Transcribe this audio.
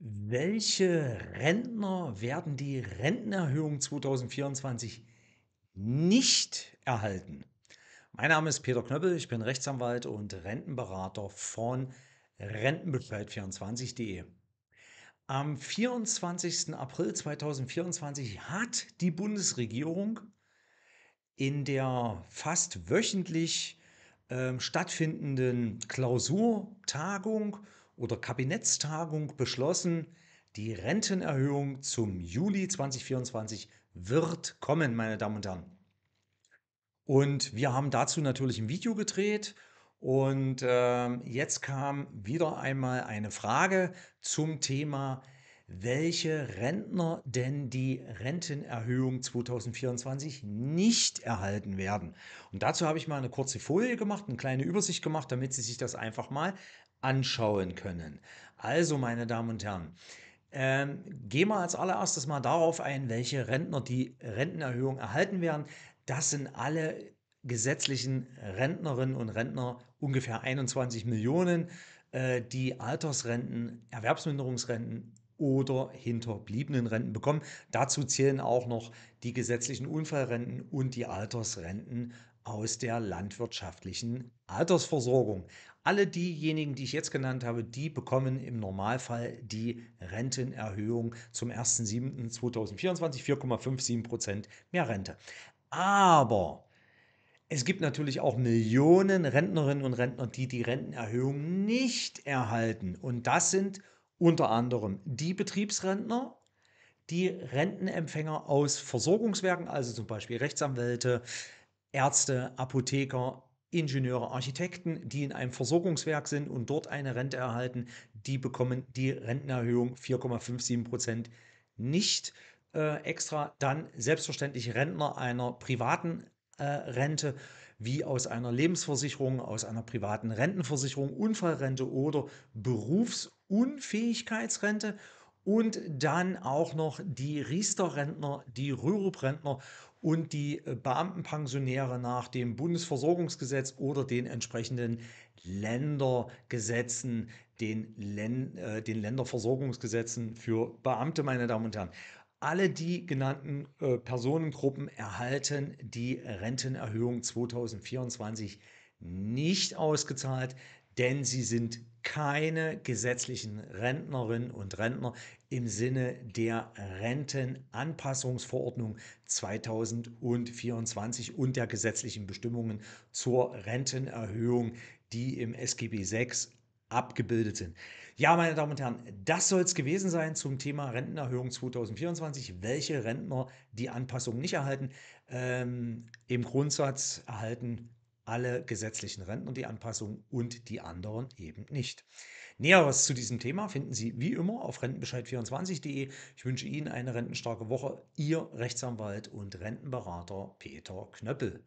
Welche Rentner werden die Rentenerhöhung 2024 nicht erhalten? Mein Name ist Peter Knöppel, ich bin Rechtsanwalt und Rentenberater von Rentenbescheid24.de. Am 24. April 2024 hat die Bundesregierung in der fast wöchentlich äh, stattfindenden Klausurtagung oder Kabinettstagung beschlossen, die Rentenerhöhung zum Juli 2024 wird kommen, meine Damen und Herren. Und wir haben dazu natürlich ein Video gedreht und äh, jetzt kam wieder einmal eine Frage zum Thema, welche Rentner denn die Rentenerhöhung 2024 nicht erhalten werden. Und dazu habe ich mal eine kurze Folie gemacht, eine kleine Übersicht gemacht, damit Sie sich das einfach mal anschauen können. Also, meine Damen und Herren, ähm, gehen wir als allererstes mal darauf ein, welche Rentner die Rentenerhöhung erhalten werden. Das sind alle gesetzlichen Rentnerinnen und Rentner, ungefähr 21 Millionen, äh, die Altersrenten, Erwerbsminderungsrenten oder hinterbliebenen Renten bekommen. Dazu zählen auch noch die gesetzlichen Unfallrenten und die Altersrenten aus der landwirtschaftlichen Altersversorgung. Alle diejenigen, die ich jetzt genannt habe, die bekommen im Normalfall die Rentenerhöhung zum 1.7.2024, 4,57 Prozent mehr Rente. Aber es gibt natürlich auch Millionen Rentnerinnen und Rentner, die die Rentenerhöhung nicht erhalten. Und das sind unter anderem die Betriebsrentner, die Rentenempfänger aus Versorgungswerken, also zum Beispiel Rechtsanwälte, Ärzte, Apotheker, Ingenieure, Architekten, die in einem Versorgungswerk sind und dort eine Rente erhalten, die bekommen die Rentenerhöhung 4,57 Prozent nicht äh, extra. Dann selbstverständlich Rentner einer privaten äh, Rente wie aus einer Lebensversicherung, aus einer privaten Rentenversicherung, Unfallrente oder Berufsunfähigkeitsrente und dann auch noch die Riester-Rentner, die Rürup-Rentner und die Beamtenpensionäre nach dem Bundesversorgungsgesetz oder den entsprechenden Ländergesetzen, den, Län äh, den Länderversorgungsgesetzen für Beamte, meine Damen und Herren. Alle die genannten äh, Personengruppen erhalten die Rentenerhöhung 2024 nicht ausgezahlt, denn sie sind keine gesetzlichen Rentnerinnen und Rentner im Sinne der Rentenanpassungsverordnung 2024 und der gesetzlichen Bestimmungen zur Rentenerhöhung, die im SGB VI abgebildet sind. Ja, meine Damen und Herren, das soll es gewesen sein zum Thema Rentenerhöhung 2024. Welche Rentner die Anpassung nicht erhalten? Ähm, Im Grundsatz erhalten alle gesetzlichen Rentner die Anpassung und die anderen eben nicht. Näheres zu diesem Thema finden Sie wie immer auf rentenbescheid24.de. Ich wünsche Ihnen eine rentenstarke Woche. Ihr Rechtsanwalt und Rentenberater Peter Knöppel.